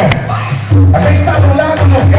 A gente está do lado do